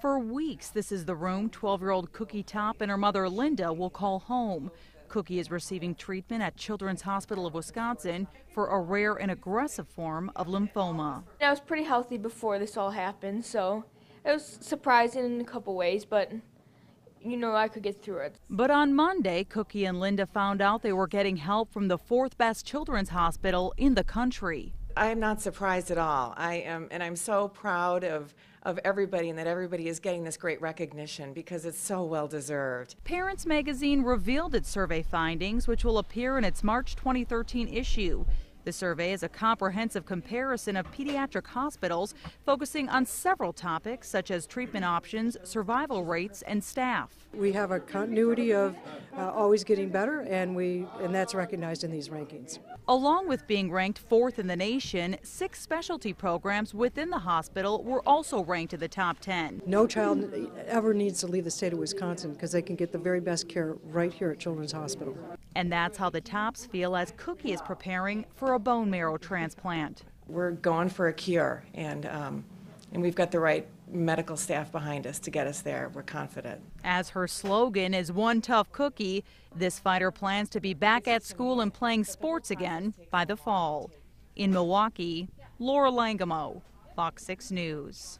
For weeks, this is the room 12 year old Cookie Top and her mother Linda will call home. Cookie is receiving treatment at Children's Hospital of Wisconsin for a rare and aggressive form of lymphoma. I was pretty healthy before this all happened, so it was surprising in a couple ways, but you know I could get through it. But on Monday, Cookie and Linda found out they were getting help from the fourth best children's hospital in the country. I'm not surprised at all. I am, and I'm so proud of, of everybody and that everybody is getting this great recognition because it's so well deserved. Parents Magazine revealed its survey findings, which will appear in its March 2013 issue. The survey is a comprehensive comparison of pediatric hospitals, focusing on several topics such as treatment options, survival rates, and staff. We have a continuity of uh, always getting better, and we and that's recognized in these rankings. Along with being ranked fourth in the nation, six specialty programs within the hospital were also ranked in the top 10. No child ever needs to leave the state of Wisconsin because they can get the very best care right here at Children's Hospital. And that's how the tops feel as Cookie is preparing for a bone marrow transplant. We're going for a cure, and, um, and we've got the right medical staff behind us to get us there. We're confident. As her slogan is one tough cookie, this fighter plans to be back at school and playing sports again by the fall. In Milwaukee, Laura Langemo, Fox 6 News.